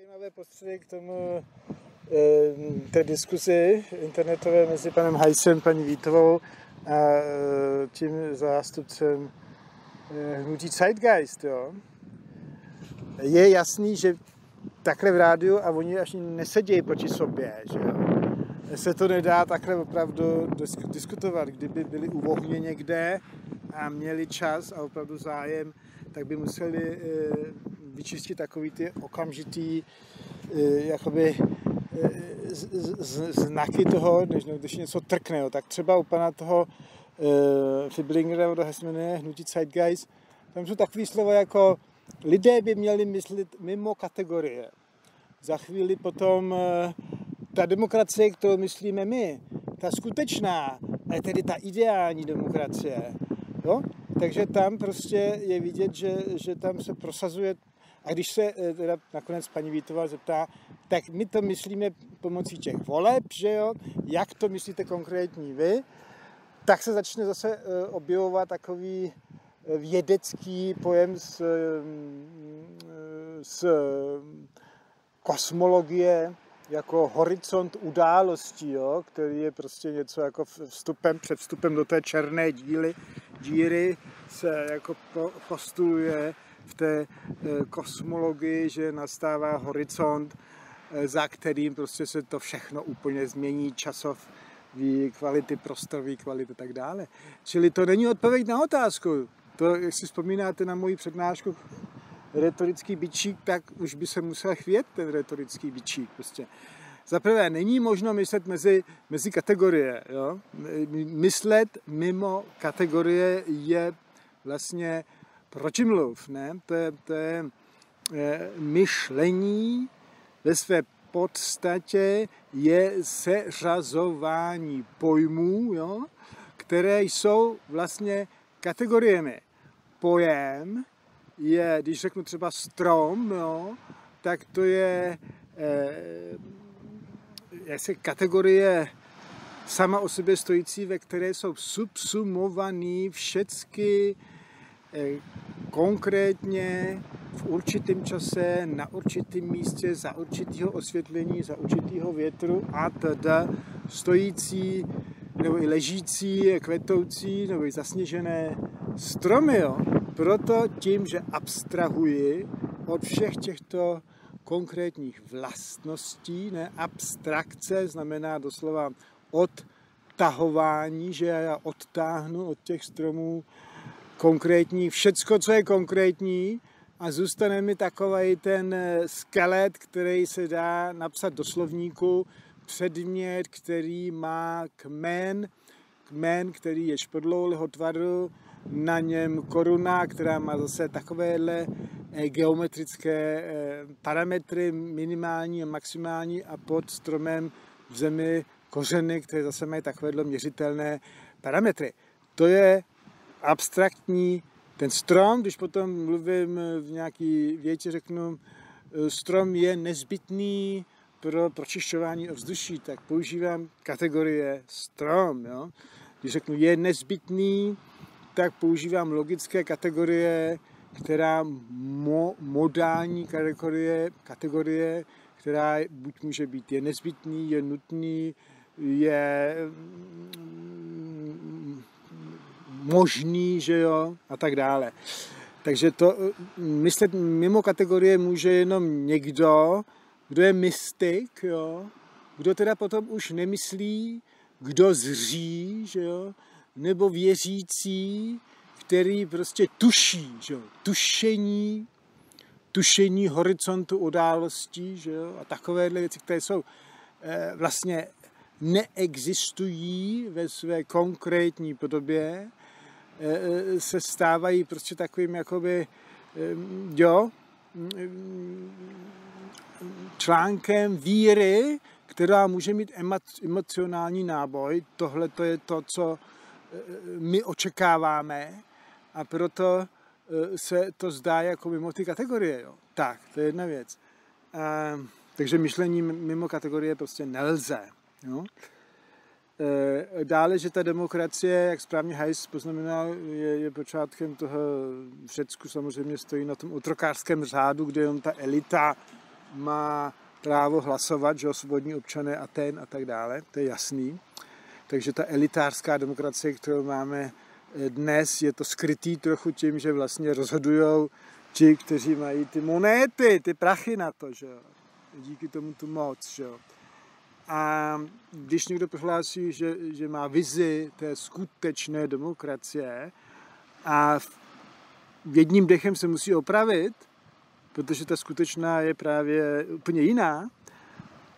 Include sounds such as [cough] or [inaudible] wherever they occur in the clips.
zajímavé postředy k tomu eh, té diskuzi internetové mezi panem Hajsem, paní Vítovou a eh, tím zástupcem eh, hnutí Zeitgeist. Jo. Je jasný, že takhle v rádiu a oni až nesedějí proti sobě. Že jo. Se to nedá takhle opravdu diskutovat. Kdyby byli u ohně někde a měli čas a opravdu zájem, tak by museli vyčistit takový ty okamžitý eh, jakoby eh, znaky toho, než když něco trkne. Jo. Tak třeba u pana toho uh, Fiblingera, toho se jmenuje Hnutí Zeitgeist, tam jsou takové slova jako lidé by měli myslet mimo kategorie. Za chvíli potom uh, ta demokracie, kterou myslíme my, ta skutečná, je tedy ta ideální demokracie. Jo? Takže tam prostě je vidět, že, že tam se prosazuje a když se eh, teda nakonec paní Vítová zeptá, tak my to myslíme pomocí těch voleb, že jo, jak to myslíte konkrétní vy, tak se začne zase eh, objevovat takový eh, vědecký pojem z, z kosmologie, jako horizont událostí, jo, který je prostě něco jako vstupem, před vstupem do té černé díly, díry se jako postuluje v té eh, kosmologii, že nastává horizont, eh, za kterým prostě se to všechno úplně změní, časov, kvality, prostorové kvality a tak dále. Čili to není odpověď na otázku. To, jak si vzpomínáte na moji přednášku retorický bičík, tak už by se musel chvět ten retorický bičík. Prostě. Za prvé, není možno myslet mezi, mezi kategorie. Jo? Myslet mimo kategorie je vlastně protimluv, ne? To je, to je eh, myšlení ve své podstatě je seřazování pojmů, jo? které jsou vlastně kategoriemi. Pojem je, když řeknu třeba strom, jo, tak to je eh, kategorie sama o sobě stojící, ve které jsou subsumovaný všechny Eh, konkrétně v určitém čase, na určitém místě, za určitého osvětlení, za určitého větru a teda stojící nebo i ležící, kvetoucí nebo i zasněžené stromy. Jo. Proto tím, že abstrahuji od všech těchto konkrétních vlastností, ne, abstrakce znamená doslova odtahování, že já odtáhnu od těch stromů konkrétní, všecko, co je konkrétní a zůstane mi takový ten eh, skelet, který se dá napsat do slovníku, předmět, který má kmen, kmen, který je špodlouhého tvaru, na něm koruna, která má zase takovéhle eh, geometrické eh, parametry, minimální a maximální a pod stromem v zemi kořeny, které zase mají takovéhle měřitelné parametry. To je abstraktní. Ten strom, když potom mluvím v nějaký větě, řeknu, e, strom je nezbytný pro pročišťování ovzduší, tak používám kategorie strom. Jo? Když řeknu je nezbytný, tak používám logické kategorie, která mo, modální kategorie, kategorie, která buď může být je nezbytný, je nutný, je možný, že jo, a tak dále. Takže to myslet mimo kategorie může jenom někdo, kdo je mystik, jo, kdo teda potom už nemyslí, kdo zří, že jo, nebo věřící, který prostě tuší, že jo, tušení, tušení horizontu událostí, že jo, a takovéhle věci, které jsou eh, vlastně neexistují ve své konkrétní podobě, Eh, se stávají prostě takovým jakoby, eh, jo, článkem víry, která může mít emocionální náboj. Tohle to je to, co eh, my očekáváme a proto se to zdá jako mimo ty kategorie. Jo. Tak, to je jedna věc. Takže myšlení mimo kategorie prostě nelze. Jo. Eh, dále, že ta demokracie, jak správně Heiss poznamenal, je, je počátkem toho v Řecku samozřejmě stojí na tom otrokářském řádu, kde jenom ta elita má právo hlasovat, že svobodní občané Aten a tak dále, to je jasný. Takže ta elitářská demokracie, kterou máme eh, dnes, je to skrytý trochu tím, že vlastně rozhodují ti, kteří mají ty monéty, ty prachy na to, že jo. Díky tomu tu moc, že jo. A když někdo prohlásí, že, že má vizi té skutečné demokracie a jedním dechem se musí opravit, protože ta skutečná je právě úplně jiná,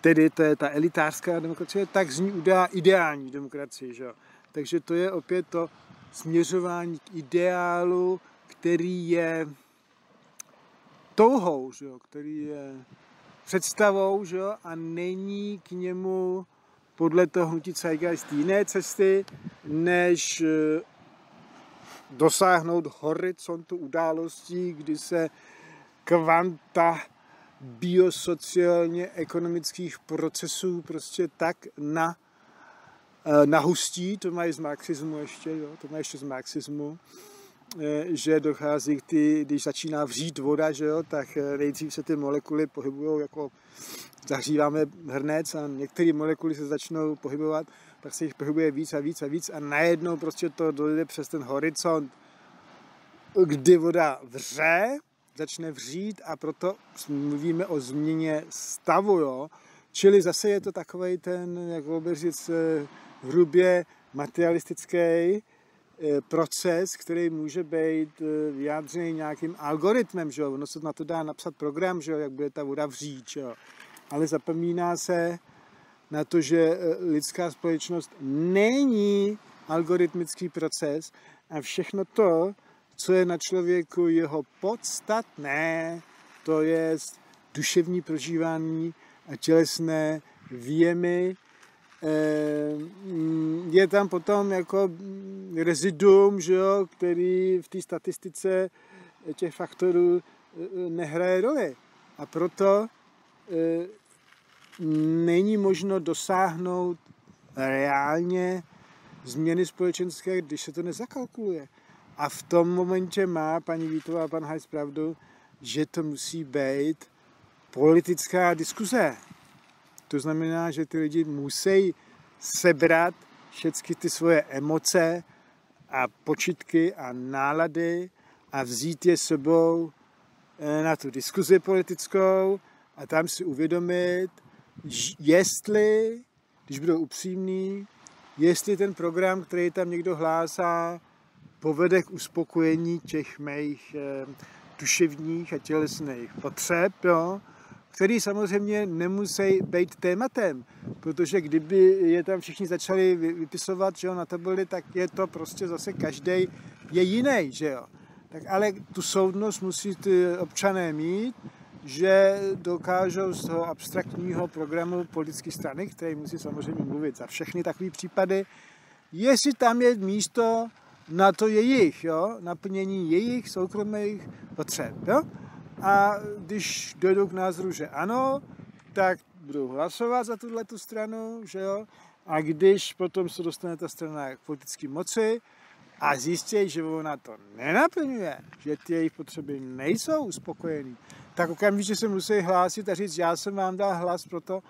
tedy to je ta elitářská demokracie, tak z ní udá ideální demokracie. Že? Takže to je opět to směřování k ideálu, který je touhou, že? který je představou že? a není k němu podle toho hnutí Zeitgeist jiné cesty, než eh, dosáhnout horizontu událostí, kdy se kvanta biosociálně ekonomických procesů prostě tak na, eh, nahustí, to mají z marxismu ještě, jo, to mají ještě z marxismu, že dochází k ty, když začíná vřít voda, že jo, tak eh, nejdřív se ty molekuly pohybují jako zahříváme hrnec a některé molekuly se začnou pohybovat, pak se jich pohybuje víc a víc a víc a najednou prostě to dojde přes ten horizont, kdy voda vře, začne vřít a proto mluvíme o změně stavu, jo. Čili zase je to takový ten, jak by říct, eh, hrubě materialistický eh, proces, který může být eh, vyjádřený nějakým algoritmem, že jo. Ono se na to dá napsat program, že jo, jak bude ta voda vřít, že jo. Ale zapomíná se na to, že lidská společnost není algoritmický proces a všechno to, co je na člověku jeho podstatné, to je duševní prožívání a tělesné výjemy. Eh, je tam potom jako reziduum, že jo, který v té statistice těch faktorů eh, nehraje roli. A proto eh, není možno dosáhnout reálně změny společenské, když se to nezakalkuluje. A v tom momentě má paní Vítová a pan Hajs pravdu, že to musí být politická diskuze. To znamená, že ty lidi musí sebrat všechny ty svoje emoce a počitky a nálady a vzít je sebou eh, na tu diskuzi politickou a tam si uvědomit, jestli, když budou upřímní, jestli ten program, který tam někdo hlásá, povede k uspokojení těch mých eh, duševních a tělesných potřeb, jo, který samozřejmě nemusí být tématem, protože kdyby je tam všichni začali vypisovat že jo, na tabuli, tak je to prostě zase každý je jiný, že jo. Tak ale tu soudnost musí ty občané mít, že dokážou z toho abstraktního programu politické strany, který musí samozřejmě mluvit za všechny takové případy, jestli tam je místo na to jejich, jo, naplnění jejich soukromých potřeb. Jo? A když dojdou k názoru, že ano, tak budou hlasovat za tuhle tu stranu, že jo? A když potom se dostane ta strana k politické moci a zjistí, že ona to nenaplňuje, že ty jejich potřeby nejsou uspokojený, tak okamžitě se musí hlásit a říct, já jsem vám dal hlas pro to,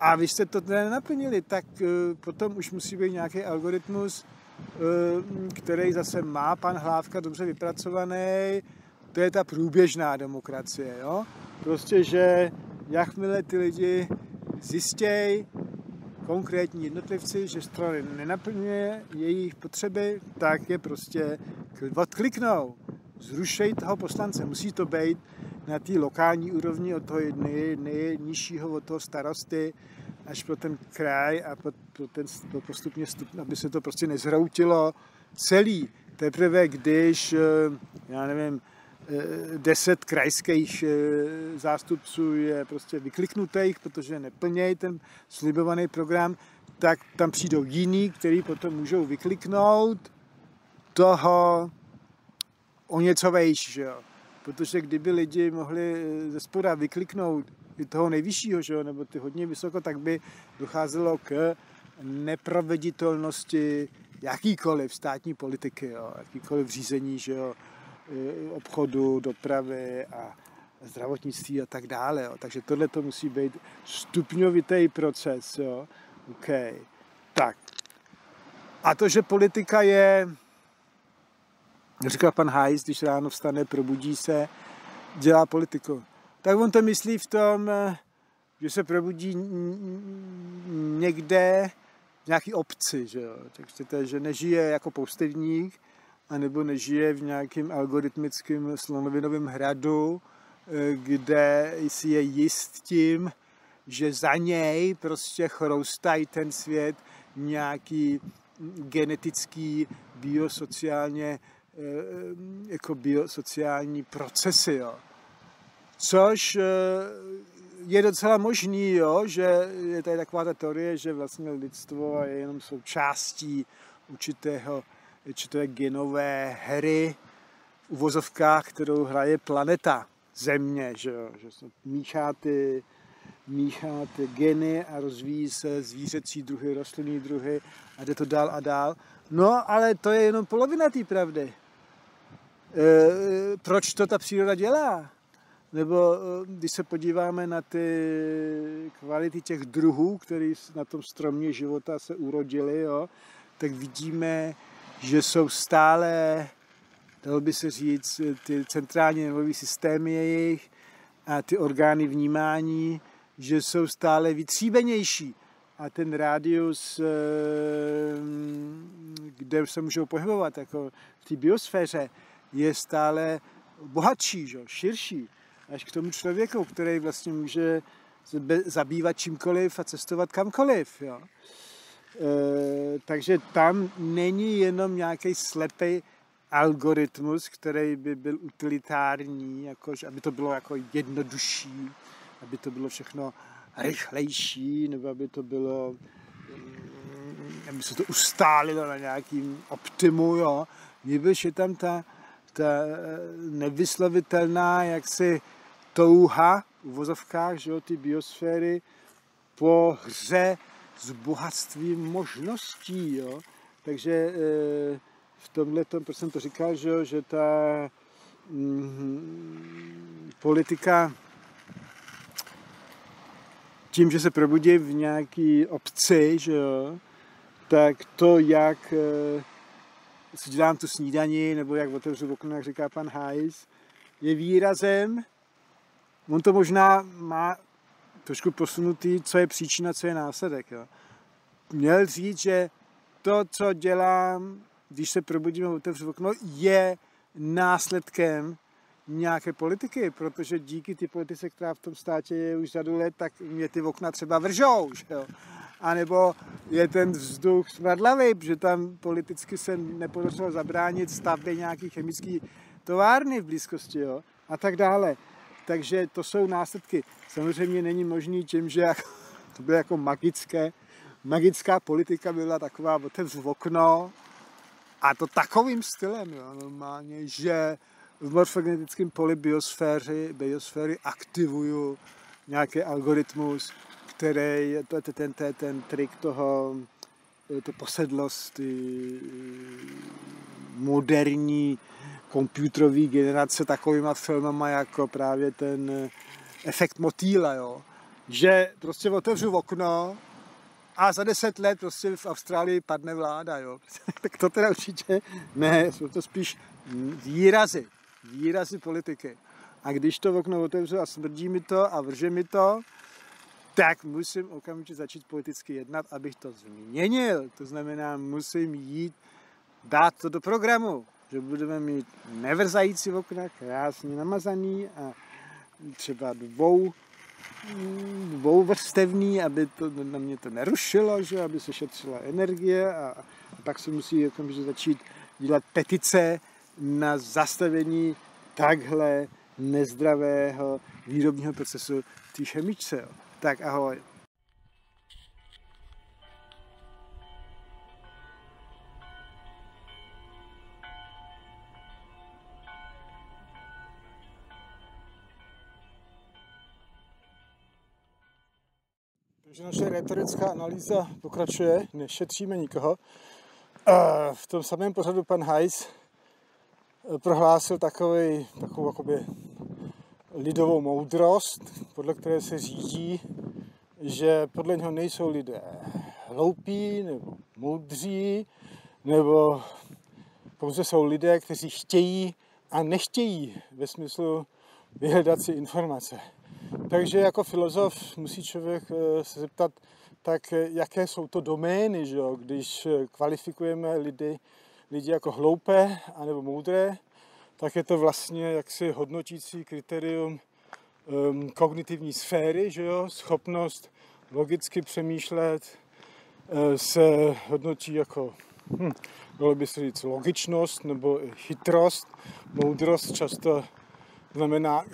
a vy jste to nenaplnili, tak uh, potom už musí být nějaký algoritmus, Eh, který zase má pan Hlávka dobře vypracovaný, to je ta průběžná demokracie. Jo? Prostě, že jakmile ty lidi zjistějí, konkrétní jednotlivci, že strany nenaplňuje jejich potřeby, tak je prostě odkliknou. Zrušej toho poslance. Musí to být na té lokální úrovni od toho nej, nejnižšího, od toho starosty, až po ten kraj a po, po ten po postupně stup, aby se to prostě nezhroutilo celý. Teprve když, eh, já nevím, deset krajských eh, zástupců je prostě vykliknutých, protože neplnějí ten slibovaný program, tak tam přijdou jiní, kteří potom můžou vykliknout toho o něco vejš, že jo. Protože kdyby lidi mohli ze spoda vykliknout toho nejvyššího, že jo, nebo ty hodně vysoko, tak by docházelo k neproveditelnosti jakýkoliv státní politiky, jo, jakýkoliv řízení že jo, obchodu, dopravy a zdravotnictví a tak dále. Jo. Takže tohle to musí být stupňovitý proces. Jo. OK. Tak. A to, že politika je, říkal pan Hajs, když ráno vstane, probudí se, dělá politiku. Tak on to myslí v tom, že se probudí někde v nějaký obci, že jo. Takže to, že nežije jako poustevník, anebo nežije v nějakém algoritmickém slonovinovém hradu, eh, kde si je jist tím, že za něj prostě chroustají ten svět nějaký genetický, biosociálně, eh, jako biosociální procesy, jo. Což eh, je docela možný, jo, že je tady taková ta teorie, že vlastně lidstvo je jenom součástí určitého, určité genové hry v uvozovkách, kterou hraje planeta Země, že, jo, že se míchá ty, míchá ty geny a rozvíjí se zvířecí druhy, rostlinný druhy a jde to dál a dál. No, ale to je jenom polovina té pravdy. E, proč to ta příroda dělá? Nebo eh, když se podíváme na ty kvality těch druhů, které na tom stromě života se urodili, jo, tak vidíme, že jsou stále, dalo by se říct, ty centrální nervové systémy jejich a ty orgány vnímání, že jsou stále vytříbenější. A ten rádius, eh, kde se můžou pohybovat, jako v té biosféře, je stále bohatší, že? širší až k tomu člověku, který vlastně může zabývat čímkoliv a cestovat kamkoliv. Jo. E, takže tam není jenom nějaký slepý algoritmus, který by byl utilitární, jakož, aby to bylo jako jednodušší, aby to bylo všechno rychlejší, nebo aby to bylo, mm, aby se to ustálilo na nějakým optimu, jo. Nejbrž je tam ta, ta nevyslovitelná jaksi touha v vozovkách, že jo, ty biosféry po hře s bohatstvím možností, jo. Takže e, v tomhle tom, proč jsem to říkal, že, že ta mm, politika tím, že se probudí v nějaký obci, že jo, tak to, jak e, si dělám tu snídani, nebo jak otevřu okno, jak říká pan Hayes, je výrazem on to možná má trošku posunutý, co je příčina, co je následek. Jo. Měl říct, že to, co dělám, když se probudíme otevřu okno, je následkem nějaké politiky, protože díky ty politice, která v tom státě je už řadu let, tak mě ty okna třeba vržou, že jo. A nebo je ten vzduch smradlavý, protože tam politicky se nepodařilo zabránit stavbě nějaký chemický továrny v blízkosti, jo. A tak dále. Takže to jsou následky. Samozřejmě není možný tím, že jako, [laughs] to bylo jako magické. Magická politika byla taková, otevřu v okno a to takovým stylem, jo, normálně, že v morfogenetickém poli biosféry, biosféry aktivuju nějaký algoritmus, který, to je ten, ten, ten trik toho, to posedlost moderní komputerové generace takovýma filmama jako právě ten eh, efekt motýla, jo. Že prostě otevřu okno a za deset let prostě v Austrálii padne vláda, jo. [laughs] tak to teda určitě ne, jsou to spíš výrazy, výrazy politiky. A když to okno otevřu a smrdí mi to a vrže mi to, tak musím okamžitě začít politicky jednat, abych to změnil. To znamená, musím jít, dát to do programu že budeme mít nevrzající okna, krásně namazaný a třeba dvou, dvou vrstevný, aby to na mě to nerušilo, že, aby se šetřila energie a, a pak se musí okamžitě začít dělat petice na zastavení takhle nezdravého výrobního procesu té chemičce. Tak ahoj. Takže naše retorická analýza pokračuje, nešetříme nikoho. V tom samém pořadu pan Heiss eh, prohlásil takový, takovou jakoby, lidovou moudrost, podle které se řídí, že podle něho nejsou lidé hloupí nebo moudří, nebo pouze jsou lidé, kteří chtějí a nechtějí ve smyslu vyhledat si informace. Takže jako filozof musí člověk eh, se zeptat, tak eh, jaké jsou to domény, že jo? když eh, kvalifikujeme lidi, lidi jako hloupé anebo moudré, tak je to vlastně jaksi hodnotící kritérium um, kognitivní sféry, že jo? schopnost logicky přemýšlet se hodnotí jako, hm, bylo by se říct, logičnost nebo chytrost. Moudrost často znamená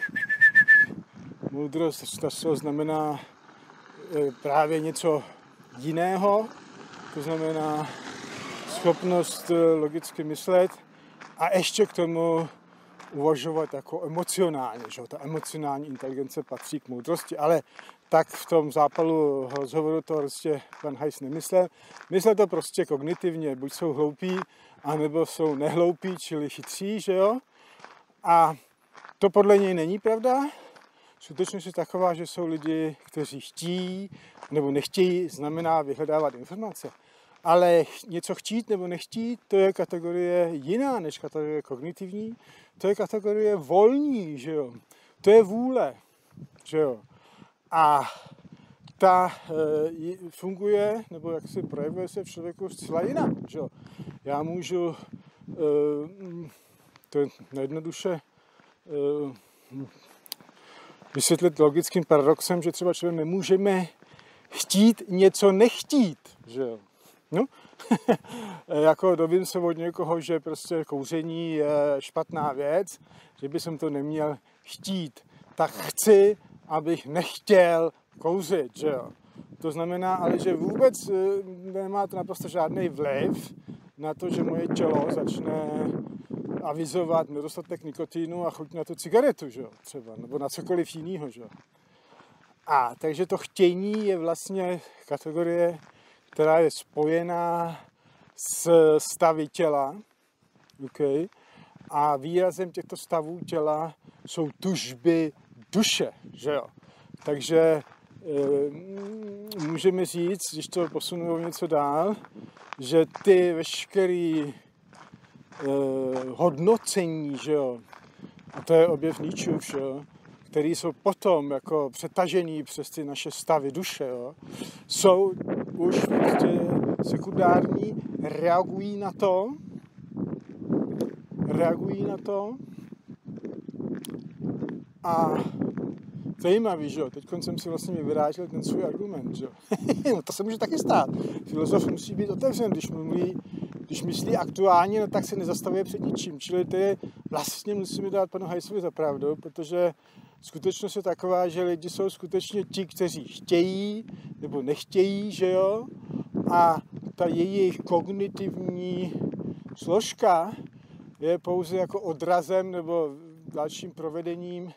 moudrost často znamená e, právě něco jiného, to znamená schopnost e, logicky myslet a ještě k tomu uvažovat jako emocionálně, že ta emocionální inteligence patří k moudrosti, ale tak v tom zápalu rozhovoru to prostě pan Heiss nemyslel. Myslel to prostě kognitivně, buď jsou hloupí, anebo jsou nehloupí, čili chytří, že jo. A to podle něj není pravda. Skutečnost je taková, že jsou lidi, kteří chtějí nebo nechtějí, znamená vyhledávat informace. Ale něco chtít nebo nechtít, to je kategorie jiná než kategorie kognitivní. To je kategorie volní, že jo. To je vůle, že jo. A ta e, funguje, nebo jak se projevuje se v člověku zcela jinak, že jo. Já můžu, e, to je nejjednoduše, e, vysvětlit logickým paradoxem, že třeba člověk nemůžeme chtít něco nechtít, že jo. No, [laughs] jako dovím se od někoho, že prostě kouření je špatná věc, že by jsem to neměl chtít. Tak chci, abych nechtěl kouřit, že jo. To znamená ale, že vůbec eh, nemá to naprosto žádný vliv na to, že moje tělo začne avizovat nedostatek nikotínu a chuť na tu cigaretu, že jo, třeba, nebo na cokoliv jiného, že jo. A takže to chtění je vlastně kategorie, která je spojená s stavy těla, okay? a výrazem těchto stavů těla jsou tužby duše, že jo. Takže e, můžeme říct, když to posunu něco dál, že ty veškerý eh, hodnocení, že jo, a to je objev Nietzscheův, že jo, který jsou potom jako přetažený přes ty naše stavy duše, jo, jsou už prostě sekundární, reagují na to, reagují na to. A zajímavý, že jo, teď jsem si vlastně vyrážel ten svůj argument, že jo. no [laughs] to se může taky stát. Filozof musí být otevřen, když mluví když myslí aktuálně, no tak se nezastavuje před ničím. Čili je, vlastně musíme dát panu Hajsovi za pravdu, protože skutečnost je taková, že lidi jsou skutečně ti, kteří chtějí nebo nechtějí, že jo, a ta jejich kognitivní složka je pouze jako odrazem nebo dalším provedením,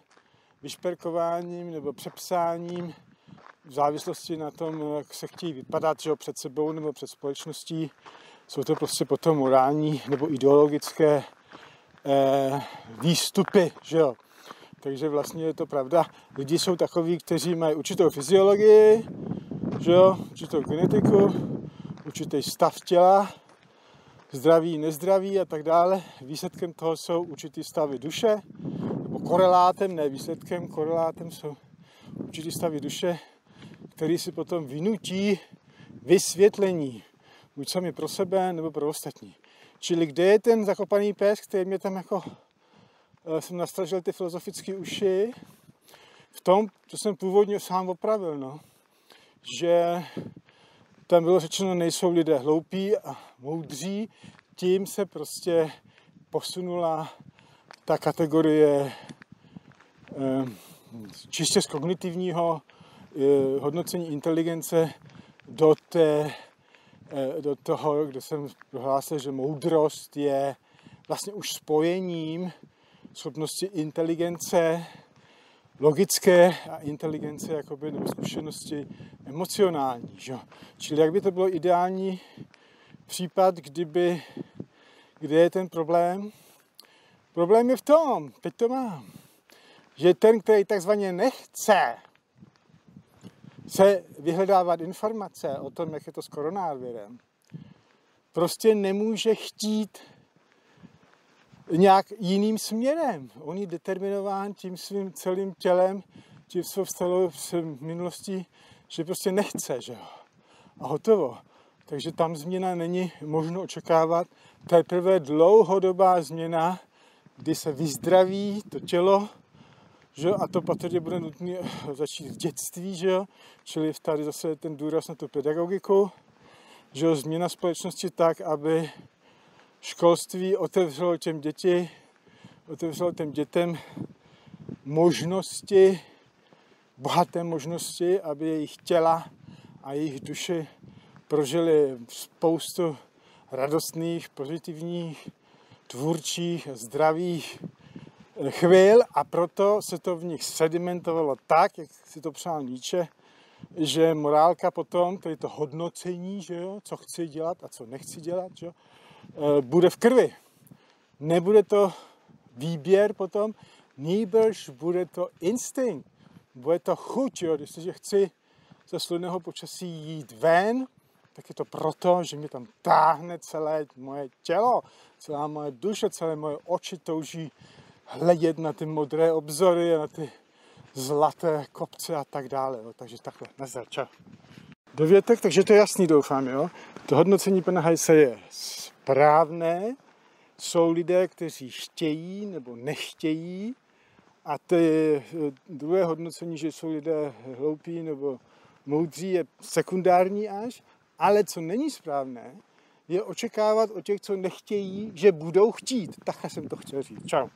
vyšperkováním nebo přepsáním v závislosti na tom, jak se chtějí vypadat že jo, před sebou nebo před společností, jsou to prostě potom morální nebo ideologické eh, výstupy, že jo. Takže vlastně je to pravda. Lidi jsou takoví, kteří mají určitou fyziologii, že jo, určitou genetiku, určitý stav těla, zdraví, nezdraví a tak dále. Výsledkem toho jsou určitý stavy duše, nebo korelátem, ne výsledkem, korelátem jsou určitý stavy duše, který si potom vynutí vysvětlení buď sami pro sebe, nebo pro ostatní. Čili kde je ten zakopaný pes, který mě tam jako eh, jsem nastražil ty filozofické uši, v tom, co jsem původně sám opravil, no, že tam bylo řečeno, nejsou lidé hloupí a moudří, tím se prostě posunula ta kategorie eh, čistě z kognitivního eh, hodnocení inteligence do té do toho, kde jsem prohlásil, že moudrost je vlastně už spojením schopnosti inteligence, logické a inteligence jakoby, nebo zkušenosti emocionální. Že? Čili jak by to bylo ideální případ, kdyby, kde je ten problém? Problém je v tom, teď to mám, že ten, který takzvaně nechce se vyhledávat informace o tom, jak je to s koronavirem, prostě nemůže chtít nějak jiným směrem. On je determinován tím svým celým tělem, tím svou vstalou minulostí, že prostě nechce, že jo. A hotovo. Takže tam změna není možno očekávat. Teprve dlouhodobá změna, kdy se vyzdraví to tělo, že a to patrně bude nutné začít v dětství, že jo? čili tady zase ten důraz na tu pedagogiku, že jo? změna společnosti tak, aby školství otevřelo těm děti, otevřelo těm dětem možnosti, bohaté možnosti, aby jejich těla a jejich duše prožili spoustu radostných, pozitivních, tvůrčích, zdravých chvil a proto se to v nich sedimentovalo tak, jak si to přál Nietzsche, že morálka potom, tedy to hodnocení, že jo, co chci dělat a co nechci dělat, že jo, eh, bude v krvi. Nebude to výběr potom, nýbrž bude to instinkt, bude to chuť, jo, když chci ze slunného počasí jít ven, tak je to proto, že mi tam táhne celé moje tělo, celá moje duše, celé moje oči touží hledět na ty modré obzory a na ty zlaté kopce a tak dále. Jo. Takže takhle, nazdar, čau. Dovětek, takže to je jasný, doufám, jo. To hodnocení pana Hajse je správné, jsou lidé, kteří chtějí nebo nechtějí a ty eh, druhé hodnocení, že jsou lidé hloupí nebo moudří, je sekundární až, ale co není správné, je očekávat od těch, co nechtějí, že budou chtít. Takhle jsem to chtěl říct. Čau.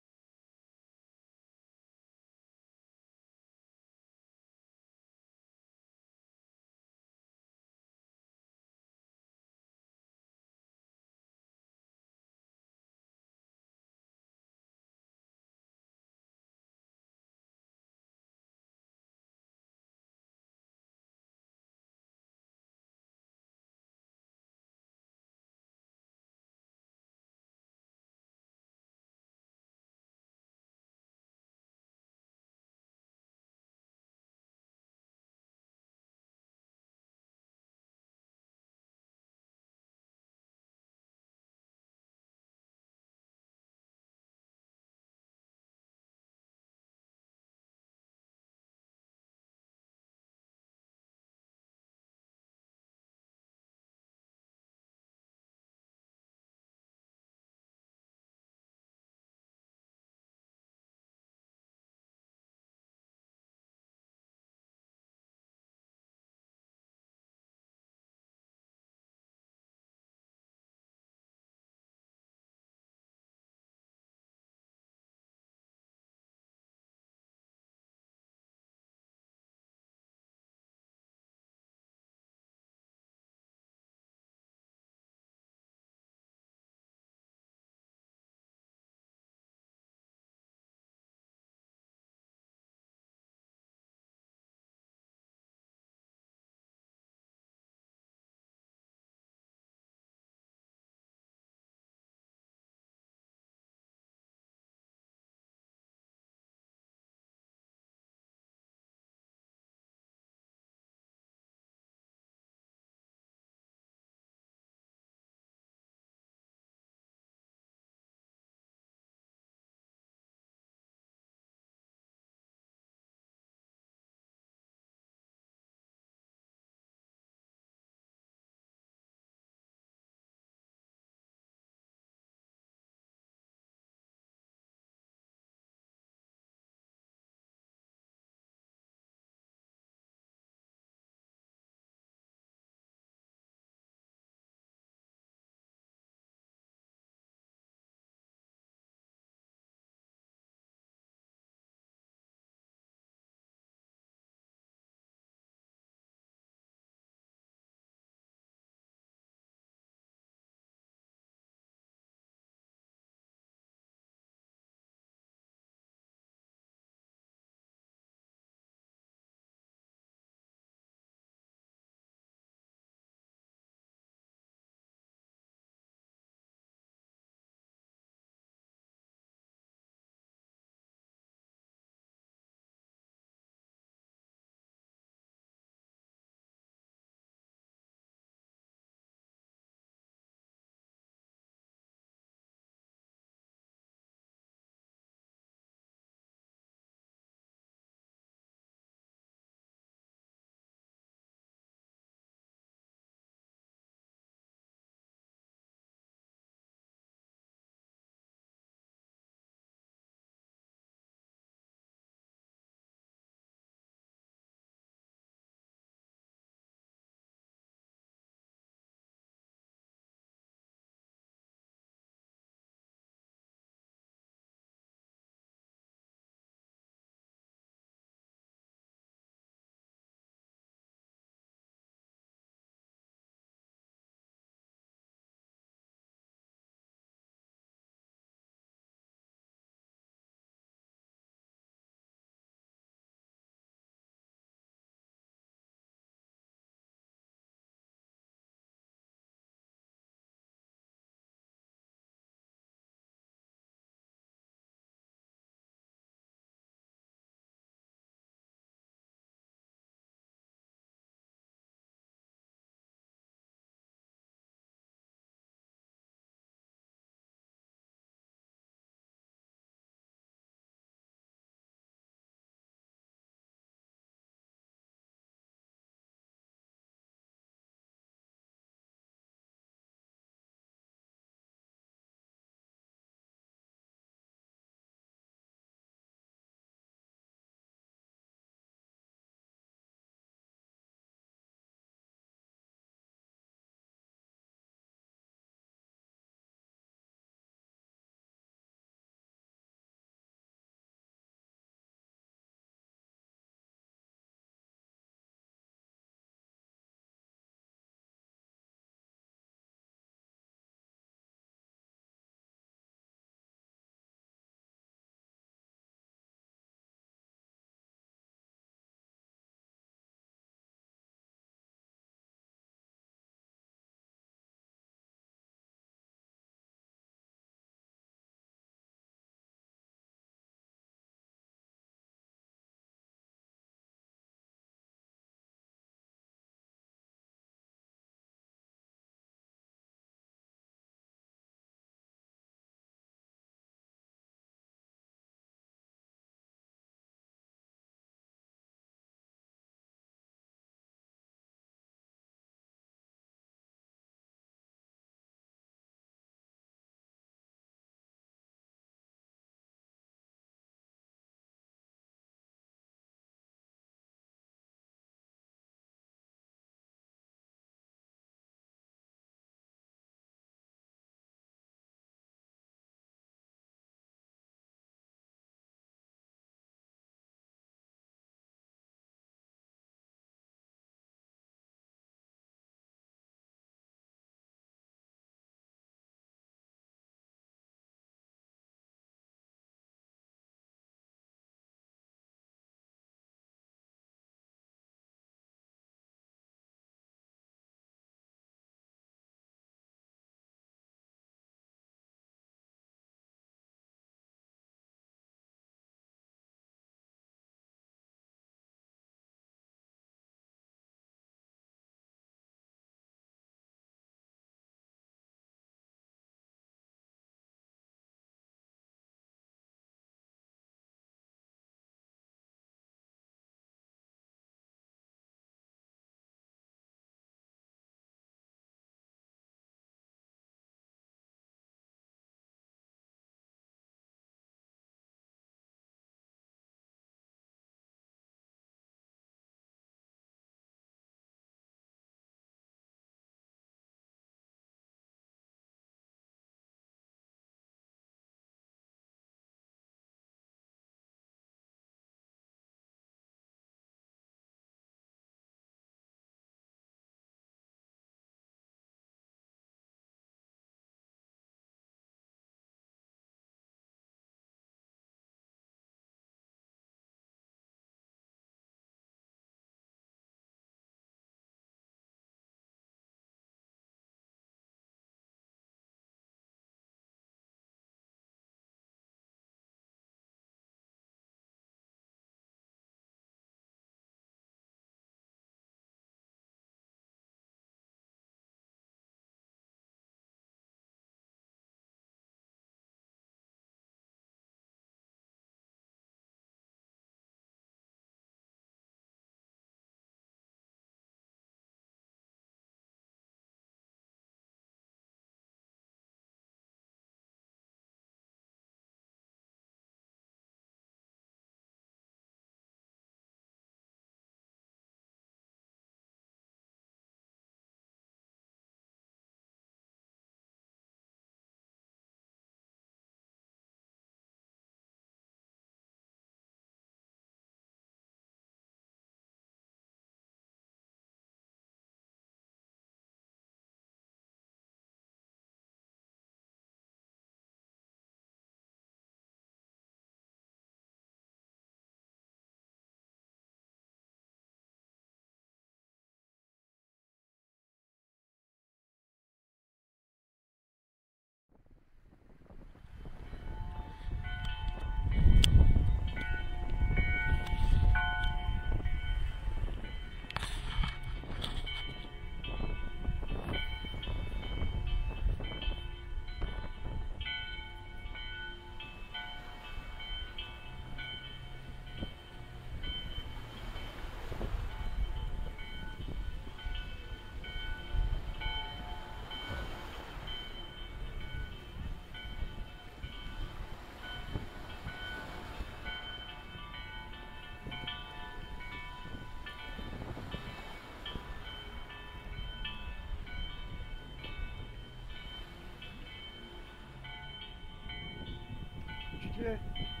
Ještě,